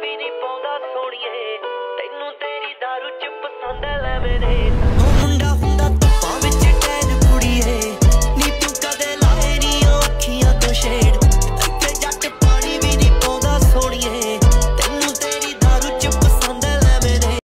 ਵੀ ਨਹੀਂ ਪਾਉਂਦਾ ਸੋਣੀਏ ਤੈਨੂੰ ਤੇਰੀ ਦਾਰੂ ਚ ਪਸੰਦ ਐ ਲੈ ਮੇਰੇ